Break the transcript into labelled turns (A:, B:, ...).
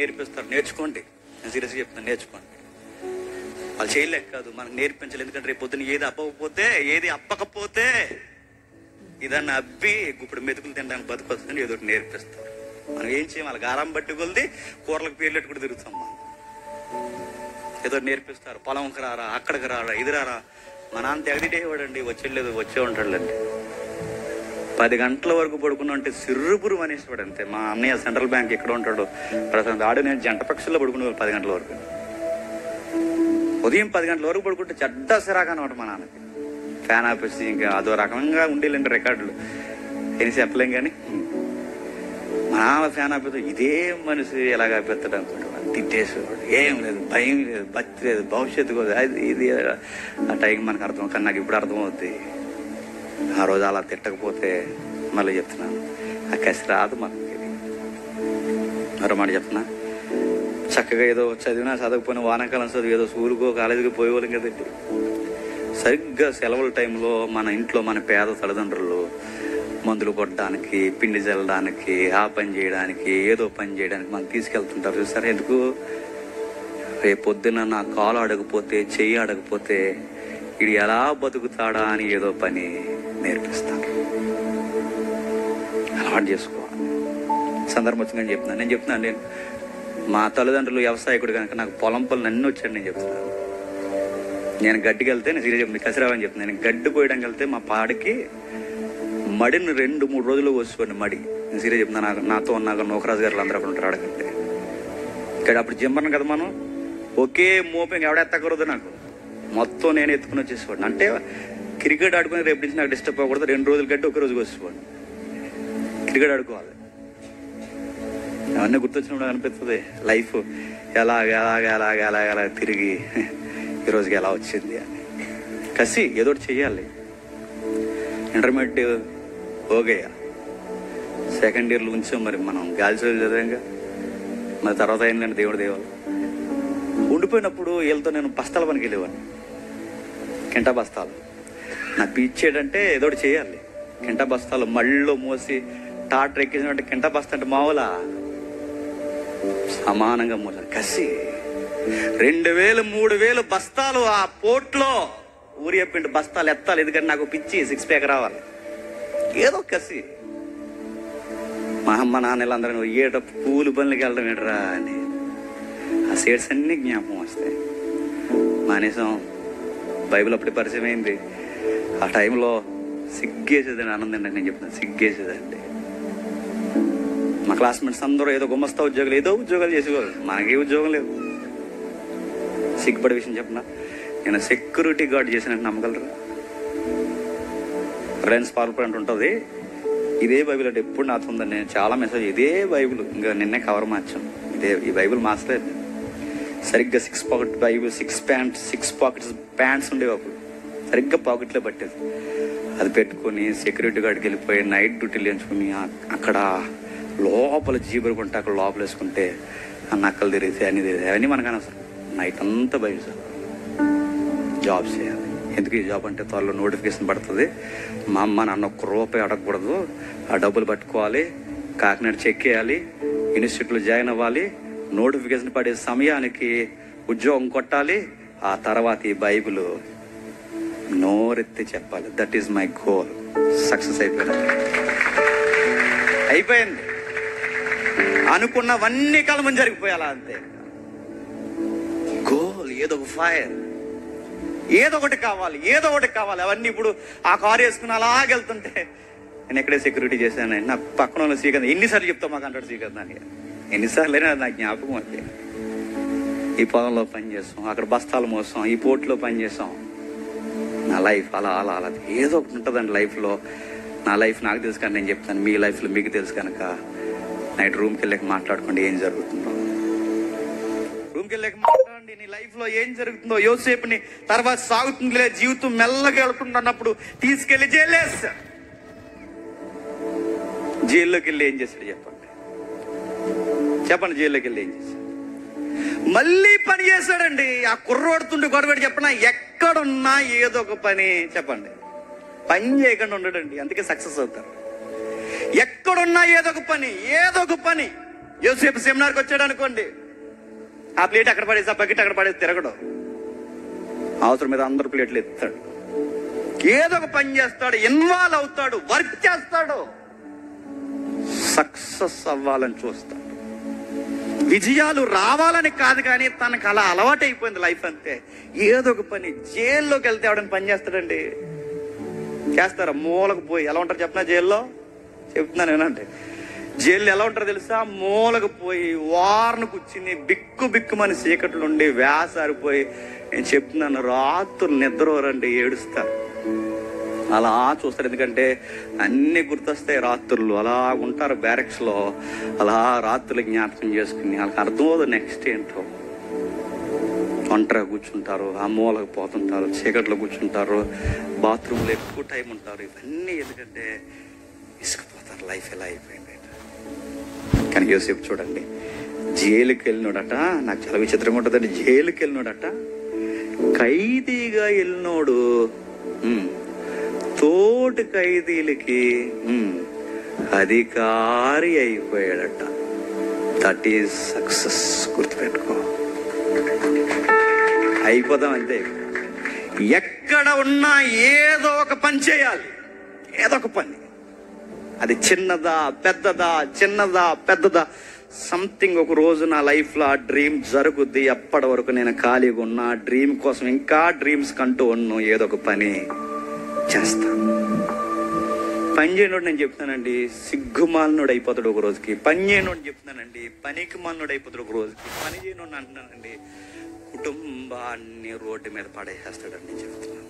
A: నేర్పిస్తారు. నేర్చుకోండి. నేను సీరియస్గా చెప్తాను నేర్చుకోండి. వాళ్ళు చేయలేక కాదు మనకు నేర్పించాలి ఎందుకంటే రేపు పొద్దున ఏది అప్పకపోతే ఏది అప్పకపోతే ఇదన్న అబ్బి ఇప్పుడు మెతుకులు తినడానికి బతుకొస్తుందని ఏదో ఒకటి నేర్పిస్తారు. మనం ఏం చేయం? వాళ్ళకి ఆరాం బట్టి కొలిది కూరలకు పేర్లు కూడా తిరుగుతాం మనం. ఏదో నేర్పిస్తారు. పొలంకి రారా అక్కడికి రారా ఇది రారా. మా నాన్న తెగదిటేవాడండి వచ్చేలేదు వచ్చే ఉంటాడులేండి. పది గంటల వరకు పడుకున్నా అంటే సిర్రుపురు అనేసివాడు అంతే. మా అన్నయ్య సెంట్రల్ బ్యాంక్ ఎక్కడ ఉంటాడు ప్రస్తుతం ఆడు నేను జంట పక్షుల్లో పడుకునేవాడు పది గంటల వరకు. ఉదయం పది గంటల వరకు పడుకుంటే చెడ్డ సిరాక అనమాట మా నాన్నకి. ఫ్యాన్ ఆపేసి ఇంకా అదో రకంగా ఉండేలేండి రికార్డులు. ఏం చెప్పలేం కానీ మా నాన్న ఫ్యాన్ ఆపేస్తే ఇదే మనిషి ఎలాగ ఆపేస్తాడు అనుకుంటాడు. తిట్టేసేవాడు. ఏం లేదు భయం లేదు భక్తి లేదు భవిష్యత్తు కూడా అది ఇది ఆ టైం మనకు అర్థం కానీ నాకు ఇప్పుడు అర్థమవుతుంది ఆ రోజు అలా తిట్టకపోతే మళ్ళీ చెప్తున్నాను ఆ కసి రాదు మనకి మరో మాట చెప్తున్నా చక్కగా ఏదో చదివినా చదవకపోయినా వానాకాలం చదివి ఏదో స్కూల్కో కాలేజీకి పోయేవాళ్ళం కదండి. సరిగ్గా సెలవుల టైంలో మన ఇంట్లో మన పేద తల్లిదండ్రులు మందులు కొట్టడానికి పిండి చల్లడానికి ఆ పని చేయడానికి ఏదో పని చేయడానికి మనం తీసుకెళ్తుంటారు చూసారా? ఎందుకు? రేపు పొద్దున నా కాలు అడగపోతే చెయ్యి అడగపోతే ఇది ఎలా బతుకుతాడా అని ఏదో పని. నేర్పిస్తాను. అలవాటు చేసుకోవాలి సందర్భం వచ్చిందని చెప్తున్నాను. నేను చెప్తున్నాను నేను మా తల్లిదండ్రులు వ్యవసాయకుడు కనుక నాకు పొలం పనులు అన్నీ వచ్చాడు నేను చెప్తున్నాను. నేను గడ్డికి వెళ్తే నేను సీరియస్ చెప్తుంది కసిరావని చెప్తున్నాను. నేను గడ్డి పోయడానికి వెళ్తే మా పాడికి మడిని రెండు మూడు రోజులు కోసుకోండి మడి. నేను సీరియస్ చెప్తున్నాను నాకు నాతో నాకు నోకరాజు గారు అందరూ అక్కడ ఉంటారు అడగంటే ఇక్కడ అప్పుడు జిమ్మను కదా మనం ఒకే మోపం ఎవడెత్తకూడదు నాకు. మొత్తం నేను ఎత్తుకుని వచ్చేసేవాడిని అంటే క్రికెట్ ఆడుకుని రేపు నుంచి నాకు డిస్టర్బ్ అవ్వకూడదు. రెండు రోజులు గట్టి ఒక రోజుకి వచ్చిపోండి క్రికెట్ ఆడుకోవాలి. అవన్నీ గుర్తొచ్చినప్పుడు అనిపిస్తుంది. లైఫ్ ఎలాగ ఎలాగ ఎలాగ ఎలాగ ఎలాగ తిరిగి ఈ రోజుకి ఎలా వచ్చింది అని. కసి ఏదో ఒకటి చెయ్యాలి. ఇంటర్మీడియట్ ఓగయ్యా సెకండ్ ఇయర్లో ఉంచాం మరి మనం గాలి చదువు చదివాంగా మరి తర్వాత ఏంటంటే దేవుడు దేవాలి. ఉండిపోయినప్పుడు వీళ్ళతో నేను బస్తాల పనికి వెళ్ళేవాడిని. కింటా బస్తాలు. నా ఇచ్చేటంటే ఏదో ఒకటి చేయాలి. కింట బస్తాలు మళ్ళీ మోసి టాటర్ ఎక్కించినట్టు కింట బస్తా అంటే మావులా సమానంగా మోసారు కసి. రెండు వేలు మూడు వేలు బస్తాలు ఆ పోట్లో ఊరి చెప్పిండు బస్తాలు ఎత్తాలి. ఎందుకంటే నాకు పిచ్చి సిక్స్ ప్యాక్ రావాలి. ఏదో కసి. మా అమ్మ నాన్నలందరూ ఏట పూలు పనులకి వెళ్ళడం ఏంట్రా అని. ఆ సీడ్స్ అన్ని జ్ఞాపకం వస్తాయి. మానేసం. బైబిల్ అప్పుడే పరిచయం అయింది. ఆ టైంలో సిగ్గేసేదండి ఆనందం నేను చెప్తాను సిగ్గేసేదండి. మా క్లాస్మేట్స్ అందరూ ఏదో గుమ్మస్తా ఉద్యోగాలు ఏదో ఉద్యోగాలు చేసేవారు మనకే ఉద్యోగం లేదు. సిగ్గుపడే విషయం చెప్పనా? నేను సెక్యూరిటీ గార్డ్ చేసినట్టు నమ్మగలరా? రిలయన్స్ పార్పరెంట్ ఉంటుంది. ఇదే బైబిల్ అంటే ఎప్పుడు నాతో ఉందని నేను చాలా మెసేజ్ ఇదే బైబిల్. ఇంకా నిన్నే కవర్ మార్చాను ఇదే ఈ బైబిల్ మార్చలేదు సరిగ్గా six pocket bible six pants six pockets pants ఉండేవి అప్పుడు. సరిగ్గా పాకెట్లో పట్టేది. అది పెట్టుకొని సెక్యూరిటీ గార్డ్కి వెళ్ళిపోయి నైట్ డ్యూటీలు ఎంచుకుని అక్కడ లోపల జీబులు కొంటే అక్కడ లోపల వేసుకుంటే ఆ నక్కలు తిరిగితే అన్ని తిరిగితే అవన్నీ మనకు అనవసరం నైట్ అంతా బయట జాబ్ చేయాలి. ఎందుకు ఈ జాబ్ అంటే త్వరలో నోటిఫికేషన్ పడుతుంది. మా అమ్మ నాన్న ఒక్క రూపాయి అడగకూడదు. ఆ డబ్బులు పట్టుకోవాలి. కాకినాడ చెక్ చేయాలి. ఇన్స్టిట్యూట్లో జాయిన్ అవ్వాలి. నోటిఫికేషన్ పడే సమయానికి ఉద్యోగం కొట్టాలి. ఆ తర్వాత ఈ బైబిల్ నోరెత్తి చెప్పాలి. That is my goal success అయిపోయింది. అయిపోయింది. అనుకున్నవన్నీ కాలం జరిగిపోయాలా అంతే. గోల్ ఏదో ఒక ఫైర్ ఏదో ఒకటి కావాలి ఏదో ఒకటి కావాలి. అవన్నీ ఇప్పుడు ఆ కారు వేసుకుని అలాగెళ్తుంటే నేను ఎక్కడే సెక్యూరిటీ చేశాను నా పక్కన ఉన్న శ్రీకాంత్ ఎన్నిసార్లు చెప్తావు మాకు అంటాడు శ్రీకాంత్ అని ఎన్నిసార్లు అయినా నా జ్ఞాపకం అంతే ఈ పొలంలో పని చేస్తాం అక్కడ బస్తాలు మోస్తాం ఈ పోర్టులో పని చేస్తాం. నా లైఫ్ అలా అలా అలా. ఏదో ఒకటి ఉంటుందండి లైఫ్లో. నా లైఫ్ నాకు తెలుసు కానీ నేను చెప్తాను. మీ లైఫ్లో మీకు తెలుసు కనుక నైట్ రూమ్కి వెళ్ళాక మాట్లాడుకోండి ఏం జరుగుతుందో. రూమ్కి వెళ్ళాక మాట్లాడండి నీ లైఫ్లో ఏం జరుగుతుందో. యోసేపుని తర్వాత సాగుతుందిలే జీవితం మెల్లగా వెళ్తుంటున్నప్పుడు తీసుకెళ్ళి జైలేస్తా జైల్లోకి వెళ్ళి ఏం చేశాడు చెప్పండి? చెప్పండి జైల్లోకి వెళ్ళి ఏం చేశాడు? మళ్ళీ పని చేశాడండి. ఆ కుర్రోడుతుండే గొడవడి చెప్పనా ఎక్కడున్నా ఏదో ఒక పని చెప్పండి. పని చేయకుండా ఉండడండి. అందుకే సక్సెస్ అవుతారు. ఎక్కడున్నా ఏదో ఒక పని ఏదో ఒక పని. యోసేపు సెమినార్కి వచ్చాడు అనుకోండి. ఆ ప్లేట్ అక్కడ పడేసి ఆ బకెట్ అక్కడ పడేసి తిరగడం. అవసరం మీద అందరు ప్లేట్లు ఎత్తాడు ఏదో ఒక పని చేస్తాడు ఇన్వాల్వ్ అవుతాడు వర్క్ చేస్తాడు. సక్సెస్ అవ్వాలని చూస్తాడు. విజయాలు రావాలని కాదు కానీ తనకు అలా అలవాటైపోయింది లైఫ్ అంతే. ఏదో ఒక పని జైల్లోకి వెళ్తే ఆవిడని పని చేస్తాడండి? చేస్తారా? మూలకు పోయి ఎలా ఉంటారు చెప్పిన జైల్లో? చెప్తున్నాను ఏనంటే జైల్లో ఎలా ఉంటారో తెలుసా? మూలకు పోయి వారను కూర్చుని బిక్కు బిక్కుమని చీకట్లు ఉండి వేసారిపోయి నేను చెప్తున్నాను రాత్రులు నిద్రవరండి ఏడుస్తారు. అలా చూస్తారు. ఎందుకంటే అన్ని గుర్తొస్తాయి రాత్రులు. అలా ఉంటారు బ్యారెక్స్లో అలా రాత్రులు జ్ఞాపకం చేసుకుని వాళ్ళకి అర్థమవుతుంది నెక్స్ట్ ఏంటో. ఒంటరిగా కూర్చుంటారు ఆ మూలకు పోతుంటారు చీకట్లో కూర్చుంటారు బాత్రూంలో ఎక్కువ టైం ఉంటారు. ఇవన్నీ ఎందుకంటే ఇసుకుపోతారు. లైఫ్ ఎలా అయిపోయింది కానీ యోసేపు చూడండి జైలుకి వెళ్ళినోడట నాకు చాలా విచిత్రంగా ఉంటుందండి జైలుకి వెళ్ళినోడట ఖైదీగా వెళ్ళినోడు తోటి ఖైదీలకి అధికారి అయిపోయాడట దట్ ఈజ్ సక్సెస్ గుర్తుపెట్టుకో. అయిపోదాం అంతే. ఎక్కడ ఉన్నా ఏదో ఒక పని చేయాలి. ఏదో ఒక పని. అది చిన్నదా పెద్దదా చిన్నదా పెద్దదా. సంథింగ్ ఒక రోజు నా లైఫ్లో ఆ డ్రీమ్ జరుగుద్ది. అప్పటి వరకు నేను ఖాళీగా ఉన్నా డ్రీమ్ కోసం ఇంకా డ్రీమ్స్ కంటూ ఉన్నాను ఏదో ఒక పని. చేస్తా. పని చేయనోడు నేను చెప్తానండి సిగ్గుమాలనుడు అయిపోతాడు ఒక రోజుకి. పని చేయనోడు చెప్తున్నానండి పనికి మాలనుడు అయిపోతాడు ఒక రోజుకి. పని చేయనోడు అంటున్నానండి కుటుంబాన్ని రోడ్డు మీద పడేసేస్తాడని చెప్తున్నాను.